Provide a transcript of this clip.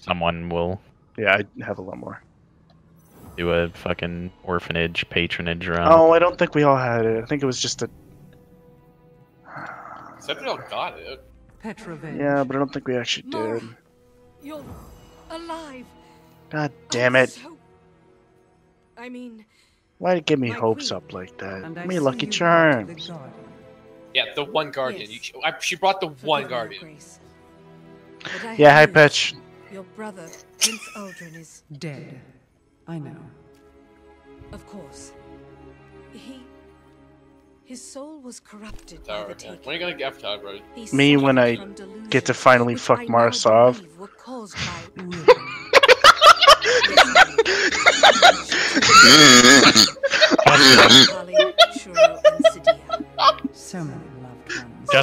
someone will Yeah, I have a lot more. do a fucking orphanage patronage run. Oh, I don't think we all had it. I think it was just a. Except we all got it. Petrovenge. Yeah, but I don't think we actually Mara. did. You're alive. God damn it! so- I mean, Why'd it give me hopes queen. up like that? And Give me see Lucky you Charms. Yeah, the one guardian. Yes. You, I, she brought the one guardian. grace. But I Yeah, high have news. pitch. Your brother, Prince Aldrin, is, Dead. I know. of course. He. His soul was corrupted by the yeah. When are you gonna get F Tower, bro? He Me when I from delusions, get to finally fuck I now Marasov. believe were caused by